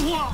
You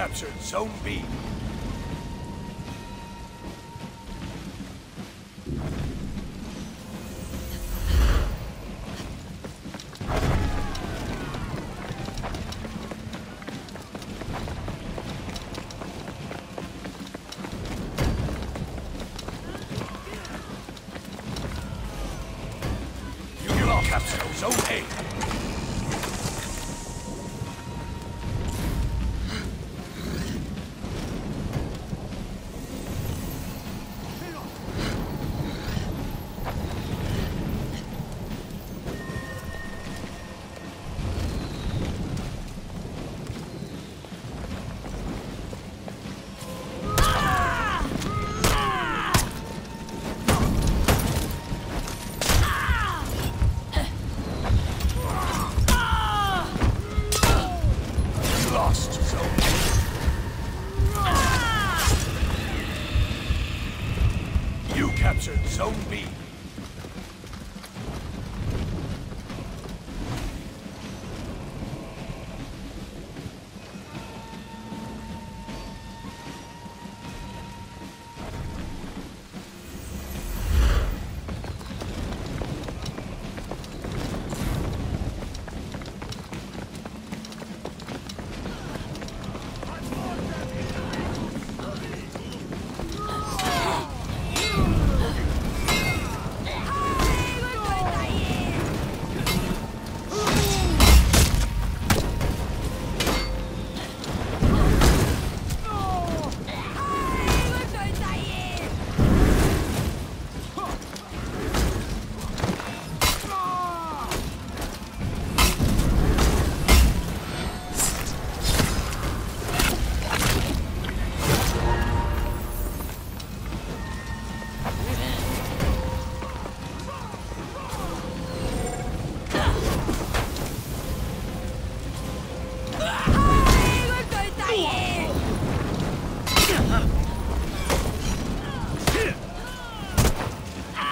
captured Zone B. You Zone A.